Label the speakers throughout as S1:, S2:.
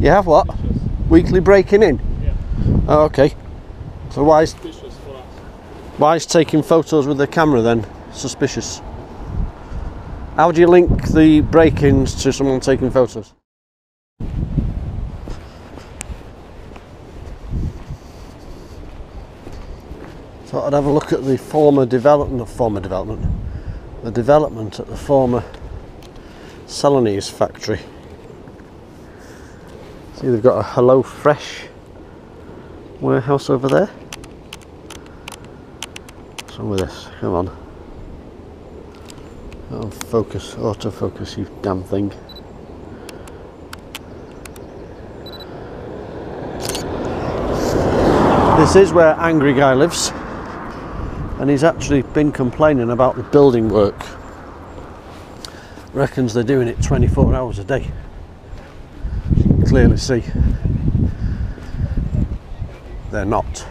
S1: You have what? Weekly breaking in?
S2: Yeah.
S1: Oh, okay. So why is,
S2: Suspicious for us.
S1: why is taking photos with the camera then suspicious? How do you link the break-ins to someone taking photos? Thought I'd have a look at the former development, former development, the development at the former Celanese factory. See, they've got a Hello Fresh warehouse over there. Wrong with this? Come on. Oh, focus, autofocus, you damn thing. This is where Angry Guy lives, and he's actually been complaining about the building work. Reckons they're doing it 24 hours a day. Clearly see they're not.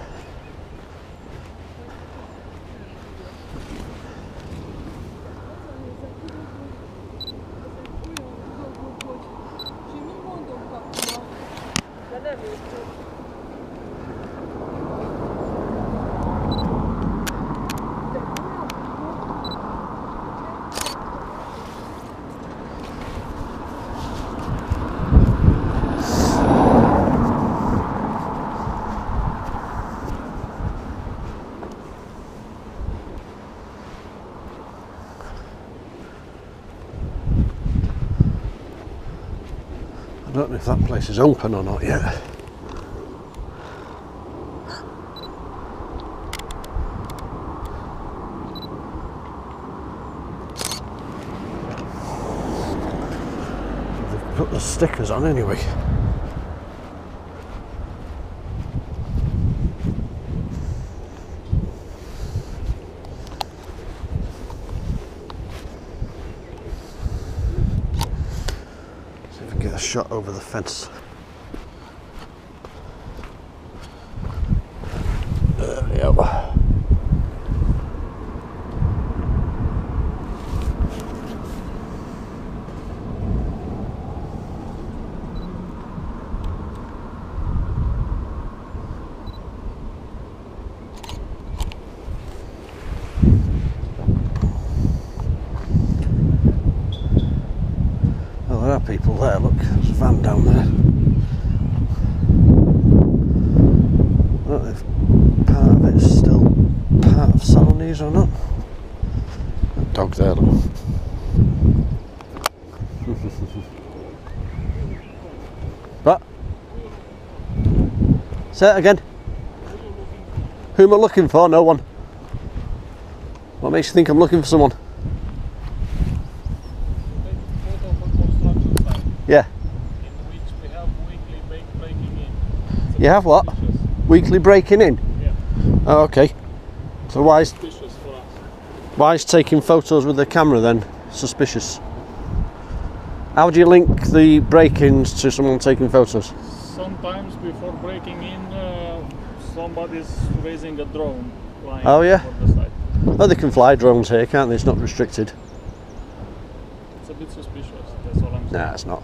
S1: If that place is open or not yet. They've put the stickers on anyway. See if we can get a shot over the fence. There we go. Oh, there are people there. Look, there's a van down there. I don't know if part of it's still part of Celanese or not. That dog there, look. what? Say it again. Who am I looking for? No one. What makes you think I'm looking for someone?
S2: Take photo for construction site
S1: Yeah.
S2: in which we have weekly break breaking in. It's a
S1: You have what?
S2: suspicious.
S1: Weekly breaking in?
S2: Yeah.
S1: Oh, okay. So why is,
S2: Suspicious for us.
S1: why is taking photos with the camera then suspicious? How do you link the break-ins to someone taking photos?
S2: Sometimes before breaking in, uh, somebody's raising a drone flying
S1: Oh, yeah?
S2: over the site.
S1: Oh, they can fly drones here, can't they? It's not restricted.
S2: It's a bit suspicious. That's all I'm saying.
S1: Nah, it's not.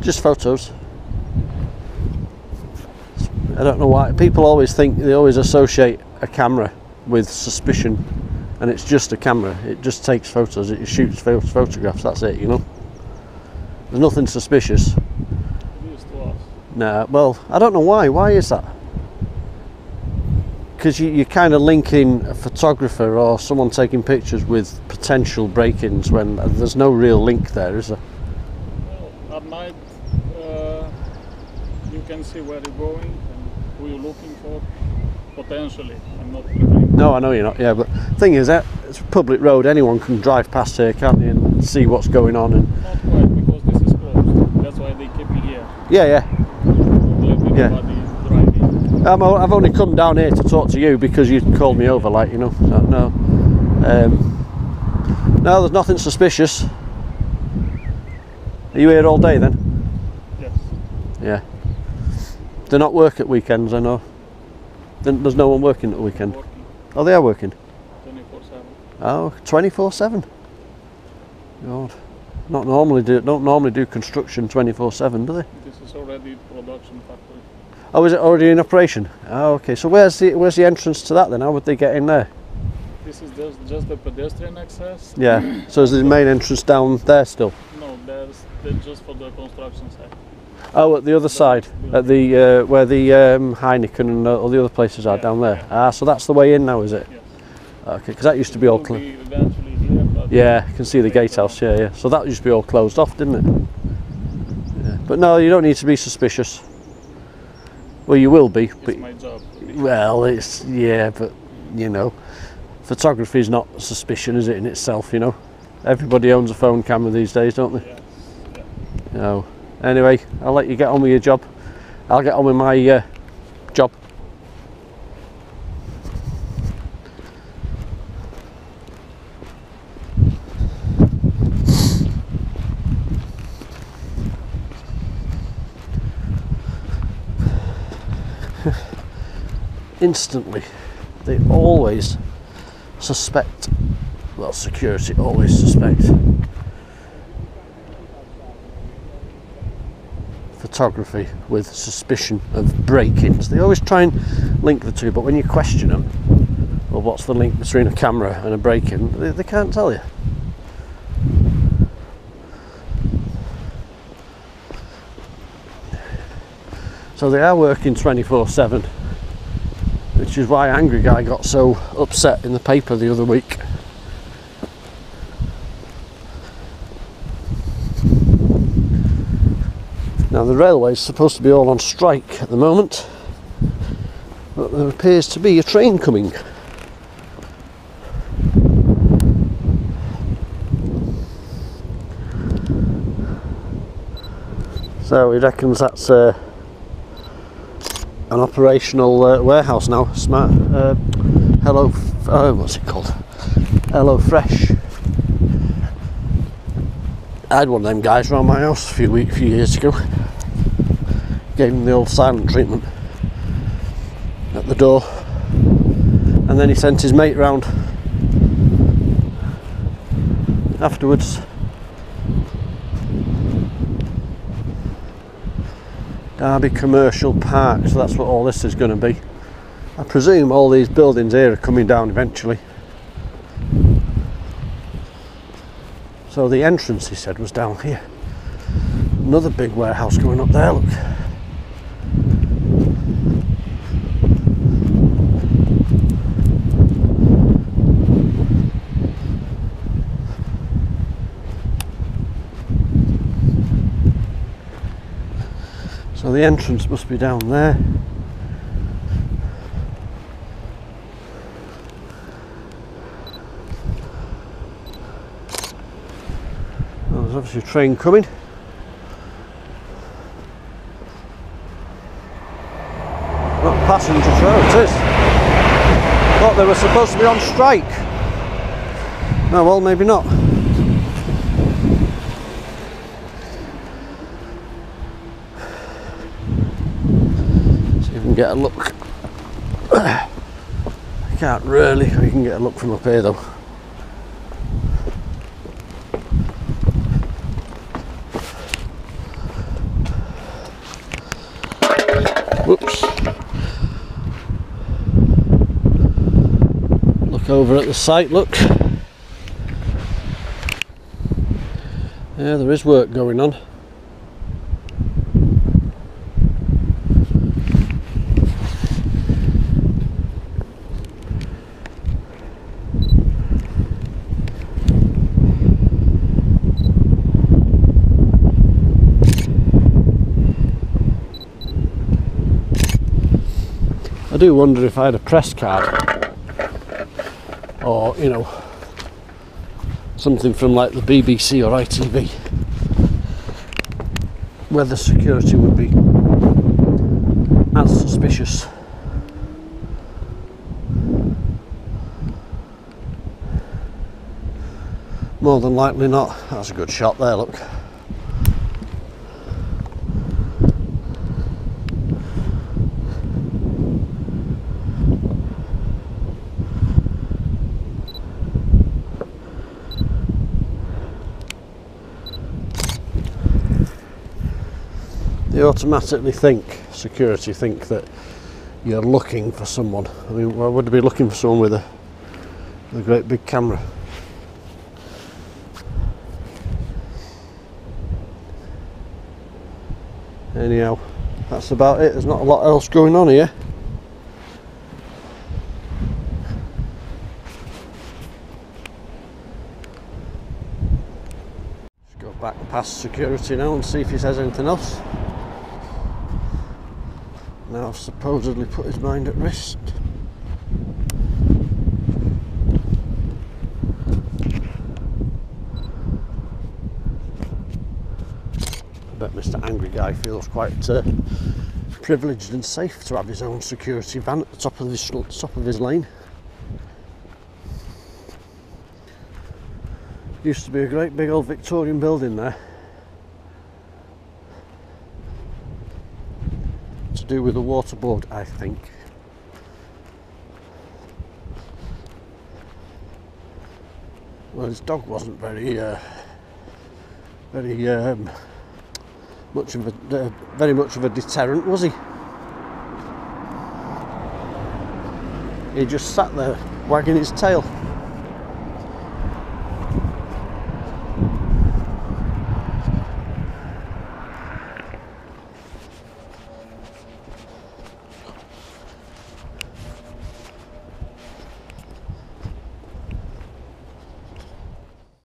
S1: Just photos. I don't know why. People always think, they always associate a camera with suspicion. And it's just a camera. It just takes photos. It shoots photographs. That's it, you know? There's nothing suspicious.
S2: Us.
S1: Nah, well, I don't know why. Why is that? Because you, you're kind of linking a photographer or someone taking pictures with potential break ins when there's no real link there, is there?
S2: Well, at night, uh, you can see where you're going who you're looking for. Potentially, I'm not.
S1: No, I know you're not. Yeah, but thing is, that it's a public road. Anyone can drive past here, can't they, and see what's going on? And
S2: Not quite because this is closed. That's why they keep me here.
S1: yeah, yeah. Yeah.
S2: anybody drive in.
S1: I'm, o- I've only come down here to talk to you because you called me over, like you know. So, no, um, no, there's nothing suspicious. Are you here all day then?
S2: Yes.
S1: Yeah. They're not work at weekends, I know. There's no one working at the weekend.
S2: Working
S1: Oh, they are working.
S2: 24 7.
S1: Oh, 24/7. God, not normally do don't normally do construction 24/7, do they?
S2: This is already production factory.
S1: Oh, is it already in operation? Oh, okay. So where's the where's the entrance to that then? How would they get in there?
S2: This is just, just the pedestrian access.
S1: Yeah. So is the main entrance down there still?
S2: No, there's that's just for the construction site.
S1: Oh, at the other side, at the uh, where the um, Heineken and uh, all the other places are
S2: Yeah,
S1: down there.
S2: yeah.
S1: Ah, so that's the way in now, is it?
S2: Yes.
S1: Okay, because that used to be all closed.
S2: be eventually here, but
S1: Yeah, I can see the gatehouse. Yeah, yeah. So that used to be all closed off, didn't it? Yeah. But no, you don't need to be suspicious. Well, you will be, but
S2: it's my job.
S1: well, it's yeah, but you know, photography is not suspicion, is it in itself? You know, everybody owns a phone camera these days, don't they?
S2: Yes.
S1: No. Anyway, I'll let you get on with your job. I'll get on with my uh, job. Instantly, they always suspect. Well, security always suspect photography with suspicion of break-ins. They always try and link the two, but when you question them, well, what's the link between a camera and a break-in? They, they can't tell you. So they are working 24/7, which is why Angry Guy got so upset in the paper the other week. The railway is supposed to be all on strike at the moment, but there appears to be a train coming. So he reckons that's uh, an operational uh, warehouse now. Smart. Uh, hello. Oh, what's it called? Hello Fresh. I had one of them guys around my house a few weeks, few years ago. Gave him the old silent treatment at the door, and then he sent his mate round afterwards. Derby Commercial Park, so that's what all this is going to be. I presume all these buildings here are coming down eventually. So the entrance, he said, was down here. Another big warehouse going up there, look. The entrance must be down there. Well, there's obviously a train coming. Not passenger train, it is. Thought they were supposed to be on strike. No, well, maybe not. See if we can get a look. I can't really, we can get a look from up here though. Whoops. Look over at the site, look. Yeah, there is work going on. Do wonder if I had a press card or, you know, something from like the BBC or ITV whether security would be as suspicious. More than likely not. That's a good shot there, look. They automatically think, security think that you're looking for someone. I mean, why would they be looking for someone with a, with a great big camera? Anyhow, that's about it. There's not a lot else going on here. Just go back past security now and see if he says anything else. Now supposedly put his mind at rest. I bet Mr. Angry Guy feels quite uh, privileged and safe to have his own security van at the top of his top of his lane. Used to be a great big old Victorian building there. To do with the water board, I think. Well, his dog wasn't very, uh, very um, much of a, uh, very much of a deterrent, was he? He just sat there wagging his tail.